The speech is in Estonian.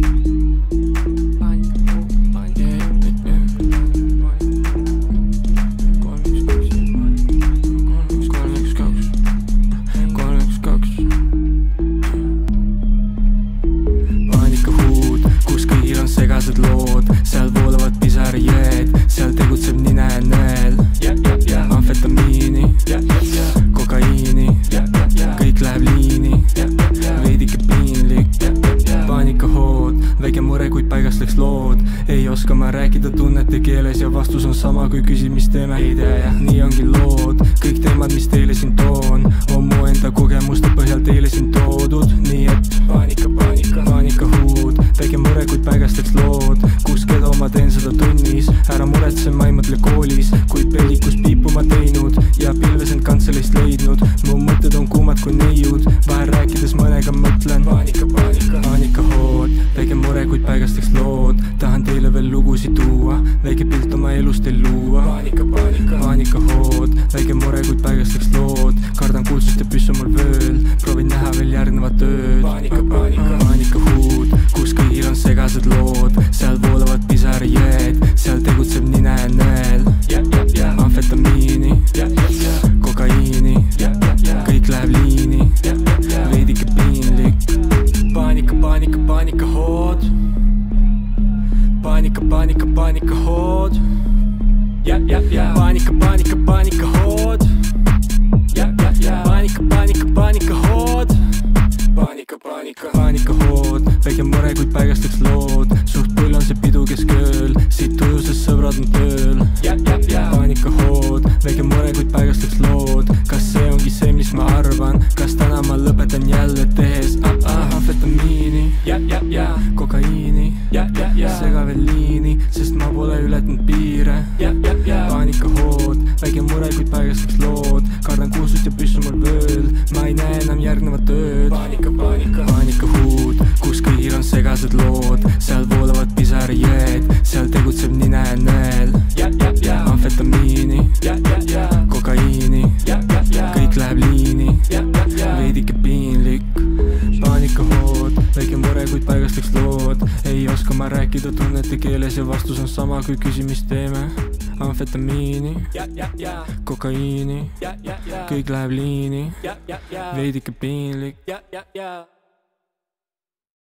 paanikahuud, mure, kuid paigast läks lood. ei oska ma rääkida tunnete keeles ja vastus on sama, kui küsid, mis teeme, ei tea ja nii ongi lood. kõik teemad, mis teile siin toon, on mu enda kogemuste põhjal teile siin toodud, nii et paanika, paanika, paanikahuud, väike mure, kuid paigast läks lood. kus keda ma teen seda tunnis, ära muretse, ma ei mõtle koolis, kuid peldikus piipu ma teinud ja pilves end kantseleist leidnud. mu mõtted on kuumad kui neiud, vahel rääkides mõnega mõtlen. paanika, paanika, kuid paigast läks lood. tahan teile veel lugusid tuua, väike pilt oma elust teil luua. paanika, paanika, paanikahood, väike mure, kuid paigast läks lood. kardan kuulsust ja püss on mul vööl, proovin näha veel järgnevat ööd. paanika, paanika, paanikahuud, kus kõigil on segased lood, paanika, paanika, paanikahood. paanika, paanika, paanikahood. paanika, paanika, paanikahood. paanika, paanika, paanikahood, väike mure, kuid paigast läks lood. suht pull on see pidu keskööl, amfetamiini, kokaiini, sega veel liini, sest ma pole ületanud piire. paanikahood, väike mure, kuid läks lood. kardan kuulsust ja püss on mul vööl, ma ei näe enam järgnevat ööd. paanika, paanika, paanikahuud, kus kõigil on segased lood, seal voolavad pisarajääd, seal tegutseb nina ja nõel. amfetamiini, kokaiini, kõik läheb liini, kuid paigast läks lood, ei oska ma rääkida tunnete keeles ja vastus on sama, kui küsin, mis teeme. amfetamiini, kokaiini, kõik läheb liini, veidike piinlik.